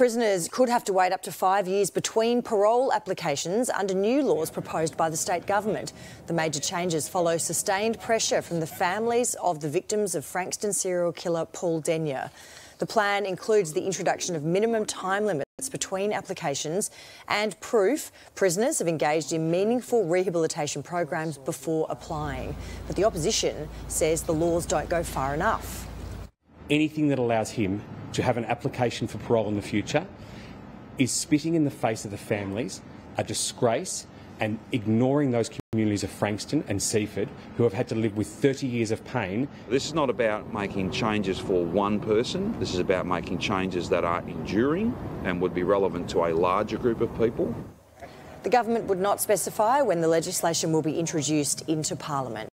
Prisoners could have to wait up to five years between parole applications under new laws proposed by the state government. The major changes follow sustained pressure from the families of the victims of Frankston serial killer Paul Denyer. The plan includes the introduction of minimum time limits between applications and proof prisoners have engaged in meaningful rehabilitation programs before applying. But the opposition says the laws don't go far enough. Anything that allows him to have an application for parole in the future is spitting in the face of the families, a disgrace, and ignoring those communities of Frankston and Seaford who have had to live with 30 years of pain. This is not about making changes for one person. This is about making changes that are enduring and would be relevant to a larger group of people. The government would not specify when the legislation will be introduced into Parliament.